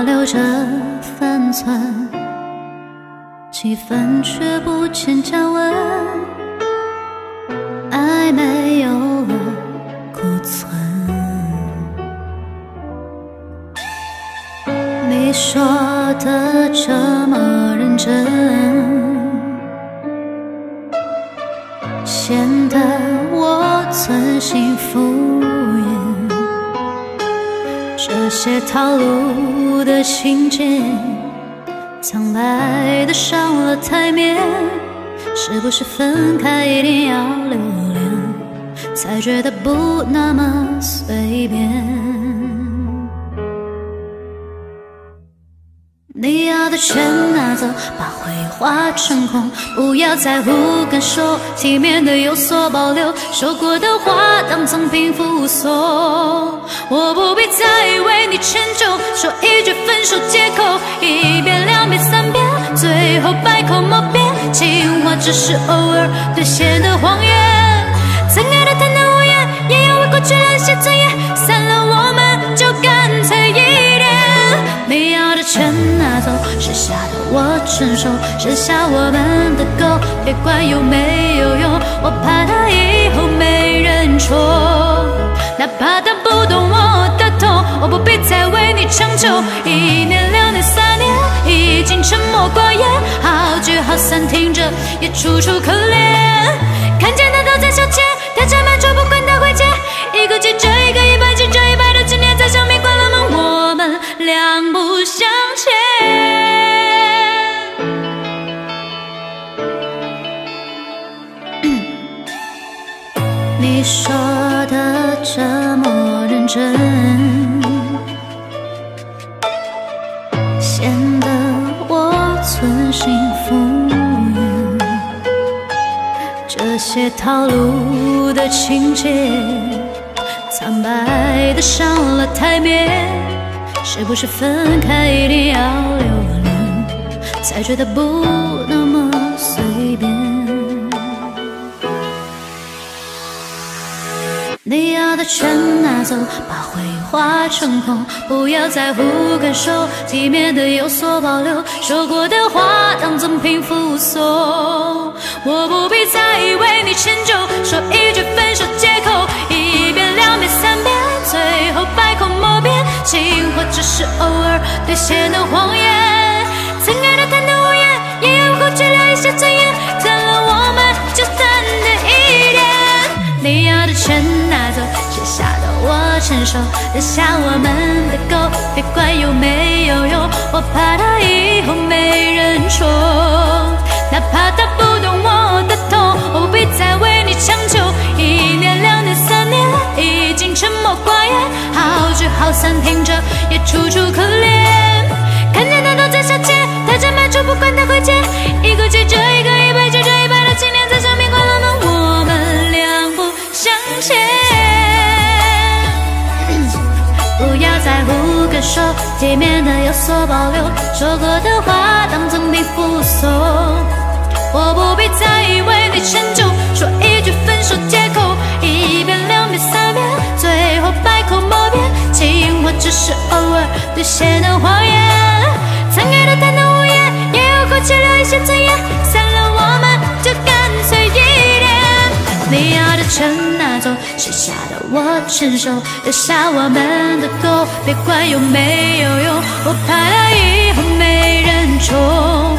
保留着分寸，气氛却不见降温，爱没有了库存。你说的这么认真，显得我存心敷。这些套路的情节，苍白的上了台面，是不是分开一定要留恋，才觉得不那么随便？你要的全拿走，把回忆化成空，不要在乎感受，体面的有所保留。说过的话当赠品附送，我不必再为你迁就，说一句分手借口，一遍两遍三遍，最后百口莫辩。情话只是偶尔兑现的谎言，曾爱的坦荡无言，也要为过去留下尊严。我承受，剩下我们的狗，别管有没有用，我怕它以后没人宠，哪怕他不懂我的痛，我不必再为你强求。一年、两年、三年，已经沉默寡言，好聚好散，听着也楚楚可怜。看见他都在消遣，他沾满就不管他会接，你说的这么认真，显得我存心敷衍。这些套路的情节，苍白的上了台面，是不是分开一定要留恋，才觉得不那么随便？你要的全拿走，把回忆化成空，不要在乎感受，体面的有所保留。说过的话当赠品附送，我不必再为你迁就，说一句分手借口，一遍两遍三遍，最后百口莫辩。情话只是偶尔兑现的谎言，曾爱的坦荡无言，也要过去留一些尊严。我承受，留下我们的狗，别管有没有用，我怕它以后没人宠，说，体面的有所保留，说过的话当赠品附送，我不必再为你迁就，说一句分手借口，一遍、两遍、三遍，最后百口莫辩，情话只是偶尔兑现的谎言。曾爱的贪得无言，也有过去留一些尊严，你要的全拿走，剩下的我承受，留下我们的狗，别管有没有用，我怕它以后没人宠。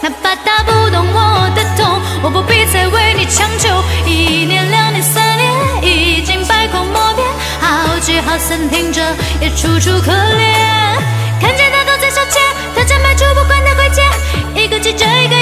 哪怕他不懂我的痛，我不必再为你强求。一年、两年、三年，已经百口莫辩，好聚好散，听着也楚楚可怜。看见他都在消遣，他沾满就不管他会接，一个接着一个，